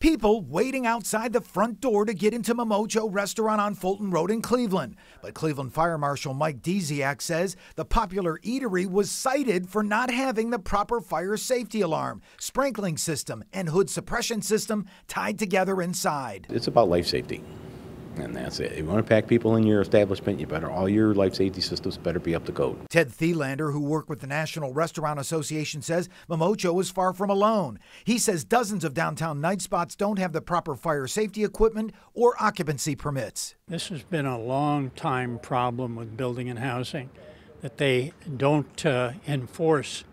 People waiting outside the front door to get into Momocho restaurant on Fulton Road in Cleveland. But Cleveland Fire Marshal Mike Dziak says the popular eatery was cited for not having the proper fire safety alarm, sprinkling system, and hood suppression system tied together inside. It's about life safety. And that's it. If you want to pack people in your establishment, you better, all your life safety systems better be up to code. Ted Thielander, who worked with the National Restaurant Association, says Momocho is far from alone. He says dozens of downtown night spots don't have the proper fire safety equipment or occupancy permits. This has been a long time problem with building and housing that they don't uh, enforce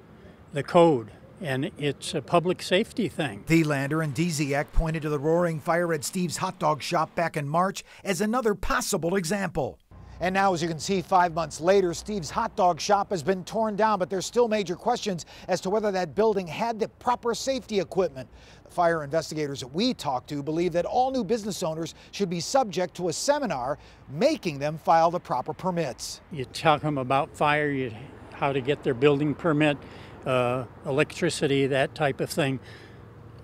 the code and it's a public safety thing. Thielander and Dziak pointed to the roaring fire at Steve's hot dog shop back in March as another possible example. And now, as you can see, five months later, Steve's hot dog shop has been torn down, but there's still major questions as to whether that building had the proper safety equipment. The fire investigators that we talked to believe that all new business owners should be subject to a seminar making them file the proper permits. You tell them about fire, you, how to get their building permit, uh, electricity, that type of thing,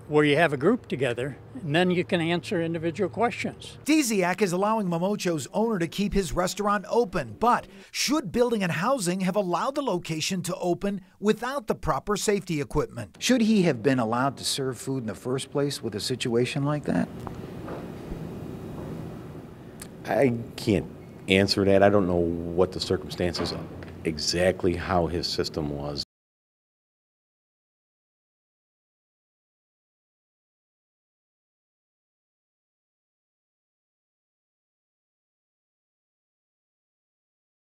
where you have a group together, and then you can answer individual questions. Dziak is allowing Momocho's owner to keep his restaurant open, but should building and housing have allowed the location to open without the proper safety equipment? Should he have been allowed to serve food in the first place with a situation like that? I can't answer that. I don't know what the circumstances exactly how his system was.